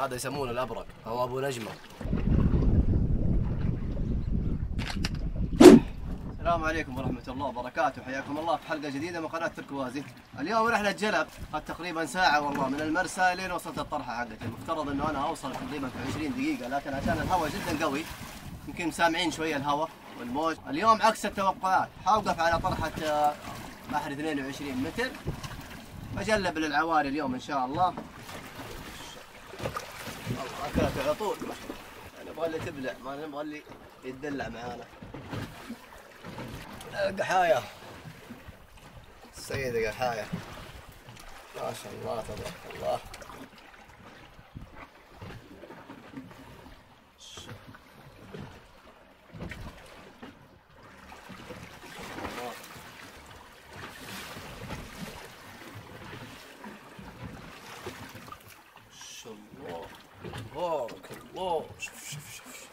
هذا يسمونه الأبرق أو أبو نجمة. السلام عليكم ورحمة الله وبركاته. حياكم الله في حلقة جديدة من قناة تركوازي اليوم رحلة جلب قد تقريبا ساعة والله من المرسى لين وصلت الطرحة حقتي. المفترض إنه أنا أوصل تقريبا في 20 دقيقة لكن عشان الهواء جدا قوي يمكن سامعين شوية الهواء والموج. اليوم عكس التوقعات حوقف على طرحة آه، بحر 22 متر. بجلب للعواري اليوم إن شاء الله. اكلت على طول نبغى اللي تبلع ما نبغى اللي يتدلع معانا. قحايا السيدة قحايا. ما شاء الله تبارك الله ما شاء الله تبارك الله شوف شوف شوف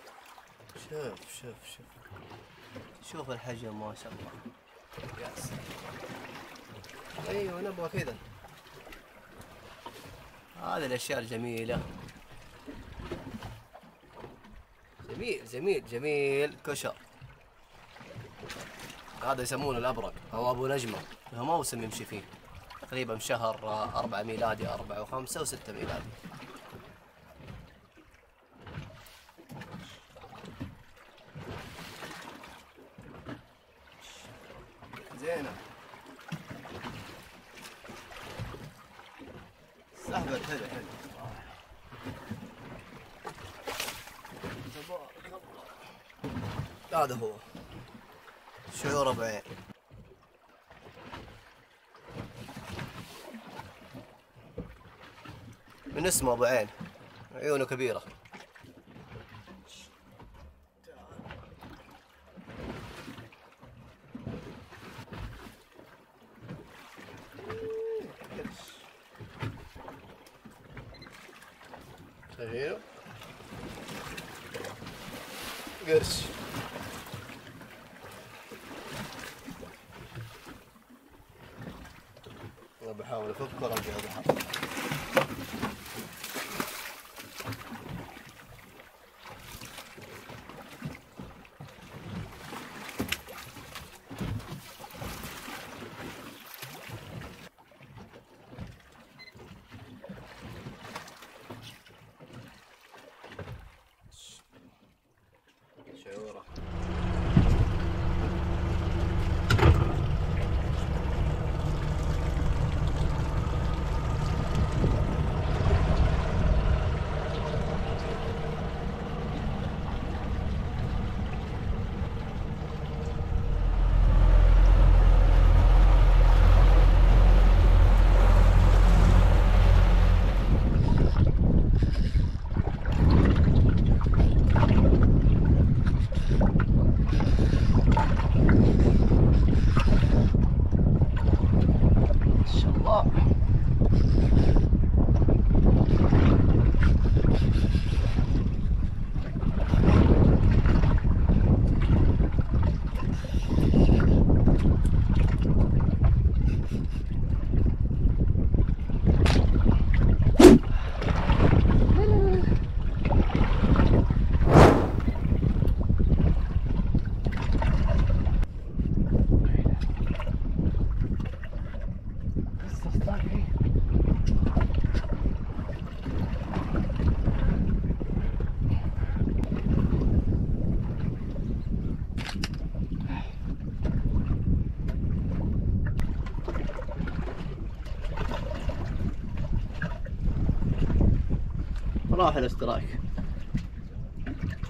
شوف شوف شوف. شوف الحجم ما شاء الله. يا سلام أيوه نبغى كذا. هذه الأشياء الجميلة. جميل جميل جميل. كشر هذا يسمونه الأبرق. أو أبو نجمة. له موسم يمشي فيه. تقريبا شهر آه، أربعة ميلادي أربعة وخمسة وستة ميلادي. سحبت حلو حلو هذا هو. شعور بعين من اسمه أبو عين. عيونه كبيرة. شايفينه قرش. بحاول افك ورجع بحاول よし。راح الاشتراك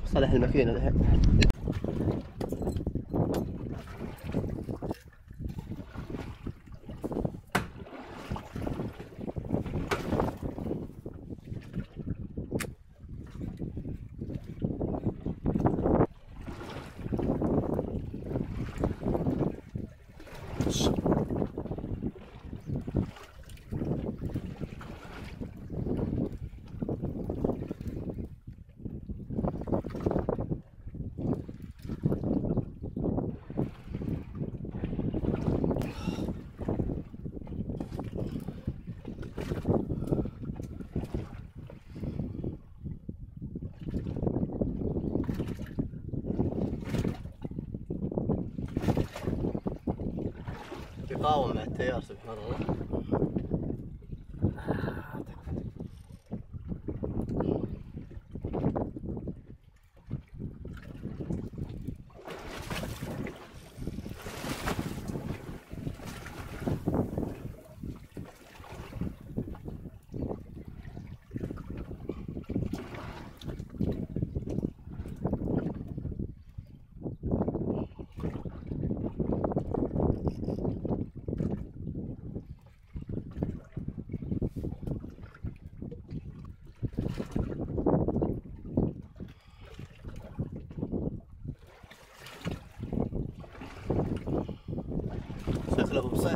صلح الماكينة الحين Thank T, also Carola.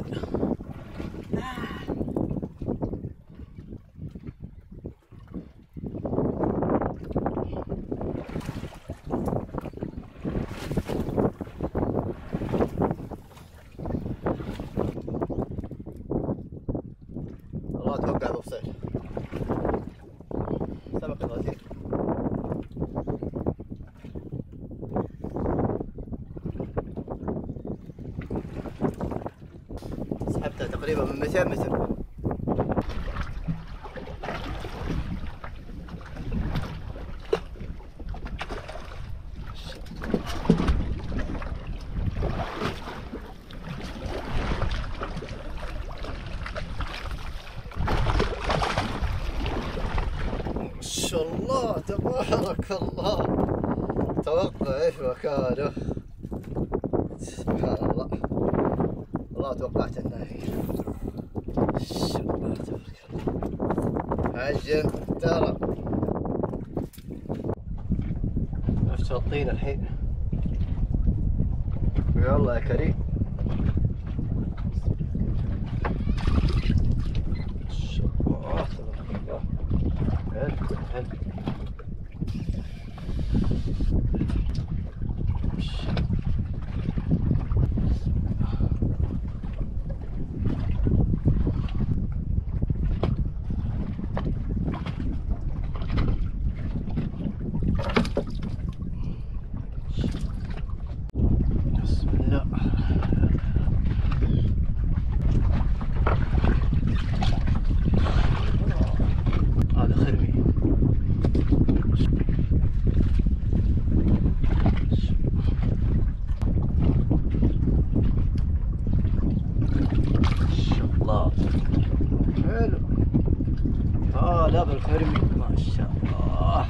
الله شكله ابو بصير والله أتوقع ابو بصير سمك الغزير سحبتها تقريبا من 200 متر. ما شاء الله تبارك الله. توقع إيش مكانه سبحان الله والله توقعت انه هي ما شاء الله تبارك الله ترى شفت الطين الحين. يلا يا كريم ما شاء الله تبارك الله حلو حلو ما شاء الله. بسم الله هذا خرمي ما شاء الله حلو. آه لا بالخرمي ما شاء الله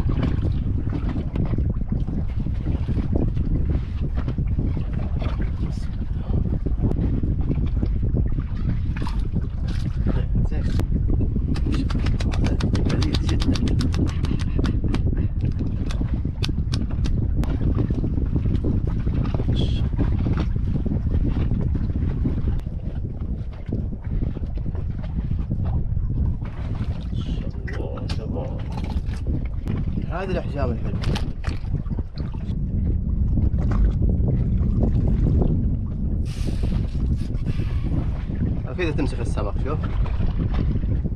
زين جميل جدا الله تبارك هذه الأحجام الحلوة. أكيد تمسك السمك شوف.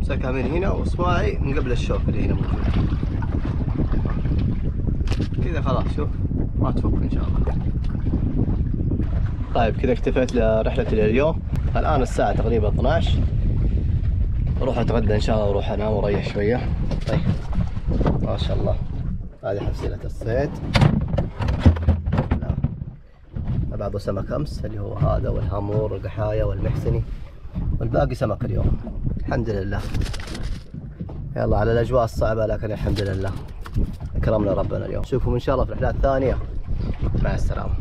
مسكها من هنا واصبعي من قبل الشوك اللي هنا موجود. كذا خلاص شوف. ما تفك إن شاء الله. طيب كذا اكتفيت لرحلتي لليوم. الآن الساعة تقريبا 12 أروح أتغدى إن شاء الله وأروح أنام وأريح شوية. طيب. ما شاء الله. هذه حصيلة الصيد. لا. بعضه سمك أمس اللي هو هذا والهامور والقحاية والمحسني والباقي سمك اليوم. الحمد لله. يلا على الأجواء الصعبة لكن الحمد لله. اكرمنا ربنا اليوم. نشوفكم إن شاء الله في رحلات ثانية مع السلامة.